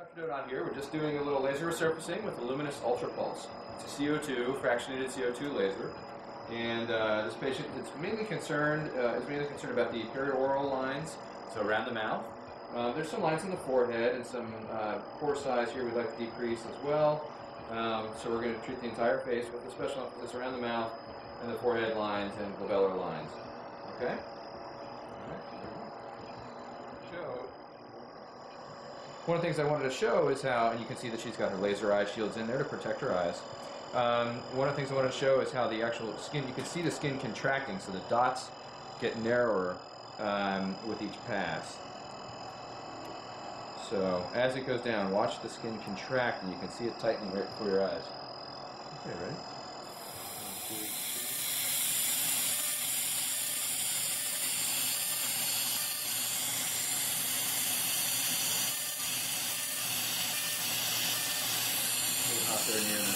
Dr. Donath here. We're just doing a little laser resurfacing with the Lumenis Ultra Pulse. It's a CO2, fractionated CO2 laser. And uh, this patient is mainly concerned uh, is mainly concerned about the perioral lines, so around the mouth. Uh, there's some lines in the forehead and some uh, pore size here we'd like to decrease as well. Um, so we're going to treat the entire face with a special emphasis around the mouth and the forehead lines and glabellar lines. Okay? Show. One of the things I wanted to show is how, and you can see that she's got her laser eye shields in there to protect her eyes. Um, one of the things I want to show is how the actual skin, you can see the skin contracting, so the dots get narrower um, with each pass. So as it goes down, watch the skin contract, and you can see it tightening right before your eyes. Okay, ready? One, two, three. there near